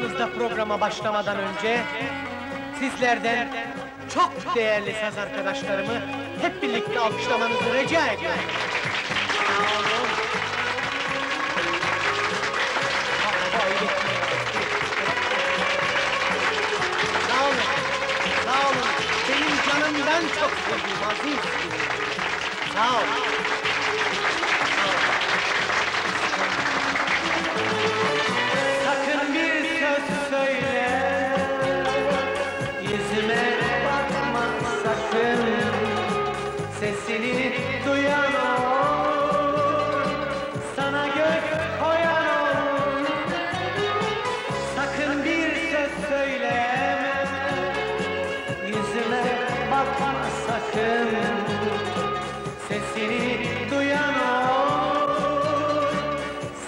Huzurlarınızda programa başlamadan önce sizlerden çok değerli saz arkadaşlarımı hep birlikte alkışlamanızı rica ediyorum. Sağ olun. Sağ olun. Benim canımdan çok sevdiğim aziz. Sağ olun. Sesini duyan ol Sana göz koyan ol Sakın bir söz söyleme. Yüzüme bakma sakın. Sesini duyan ol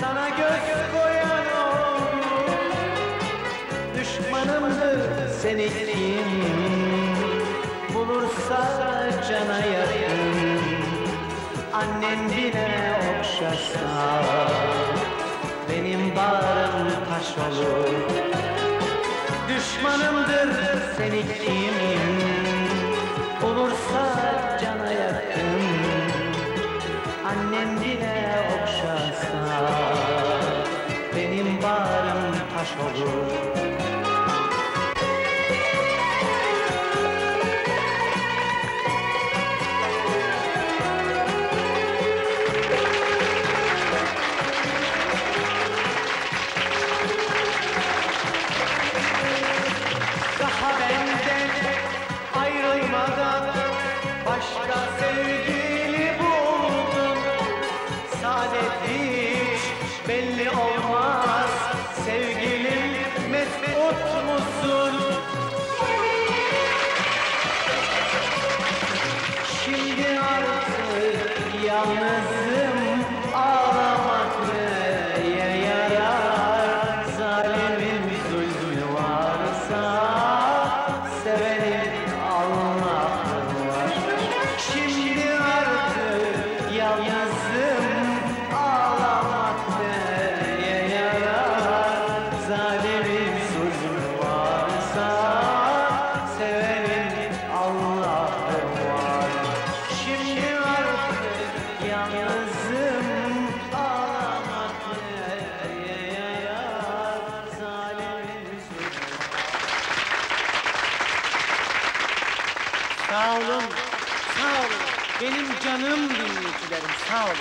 Sana göz koyan ol Düşmanımdır seni kim Annen bile okşasa Benim bağrım taş olur. Düşmanımdır seni kim Sağ olun, sağ olun. Benim canım dinleyicilerim, sağ olun.